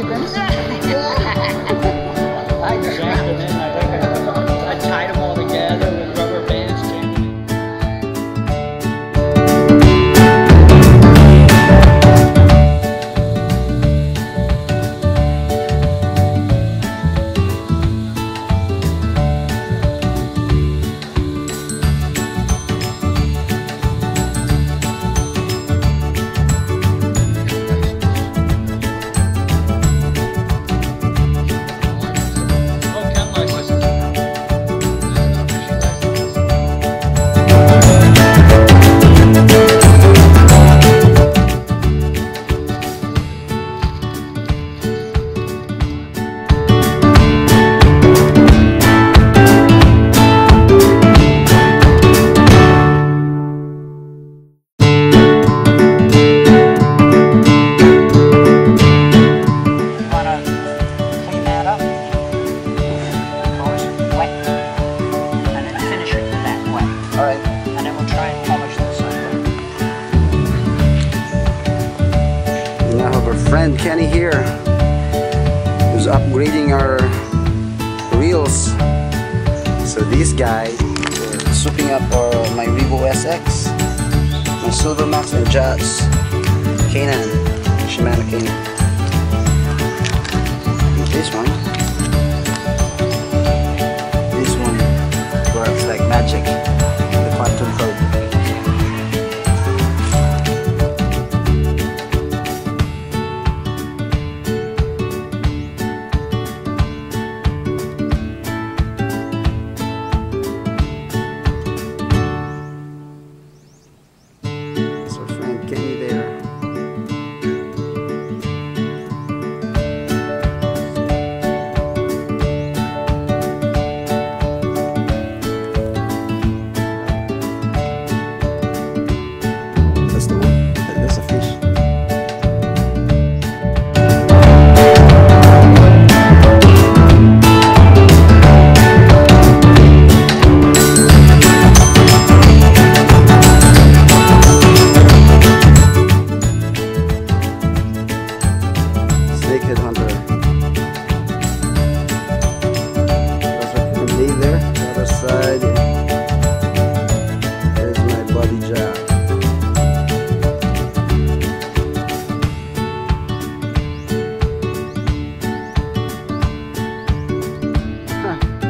occupants. friend Kenny here who's upgrading our reels. So this guy souping up our, my Revo SX, my Silvermax and Jazz, Caenan, Shimano Caenan. This one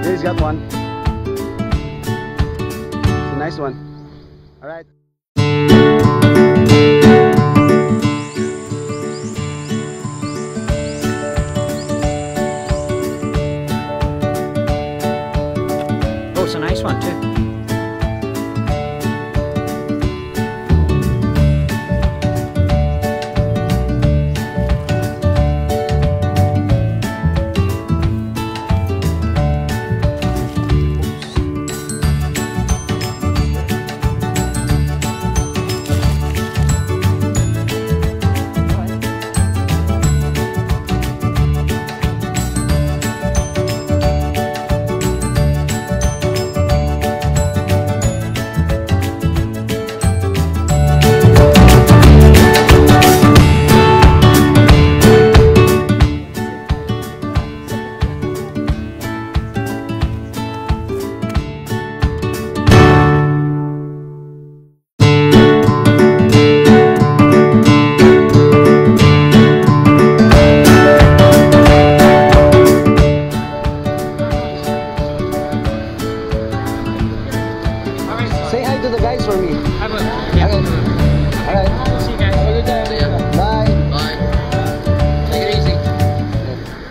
He's got one. It's a nice one. All right. Oh, it's a nice one too. for me. I will. Yeah. All right. See you guys.